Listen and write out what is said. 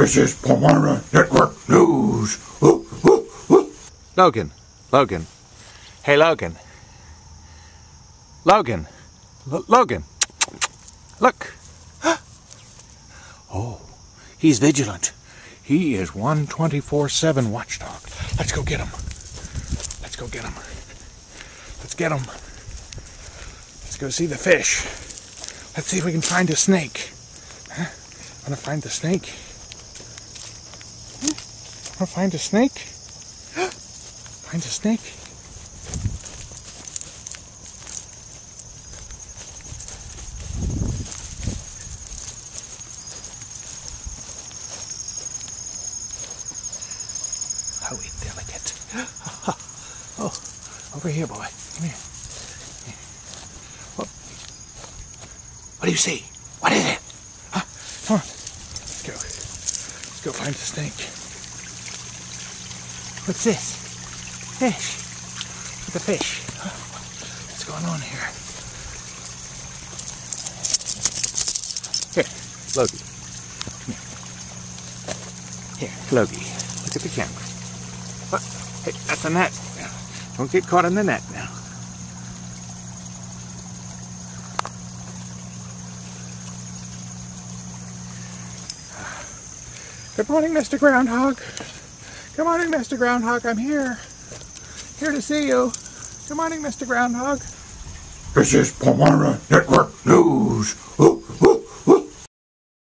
This is Palmyra Network News. Woo, woo, woo. Logan. Logan. Hey, Logan. Logan. L- Logan. Look. oh, he's vigilant. He is one 24 7 watchdog. Let's go get him. Let's go get him. Let's get him. Let's go see the fish. Let's see if we can find a snake. Huh? Wanna find the snake? Wanna find a snake? Find a snake? How delicate. Oh, over here, boy. Come here. What? What do you see? What is it? Huh? Come on. Let's go. Let's go find the snake. What's this? Fish. At the fish. What's going on here? Here, Logie. Come here. Here, Logie. Look at the camera. What? Hey, that's a net. Don't get caught in the net now. Good morning, Mr. Groundhog. Good morning, Mr. Groundhog. I'm here. Here to see you. Good morning, Mr. Groundhog. This is Palmyra Network News. Woo,